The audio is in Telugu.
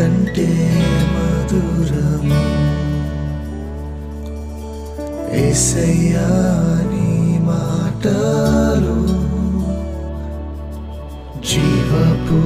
కంటే మధురము. ఏసయ్యా నీ మాటలు జీవపు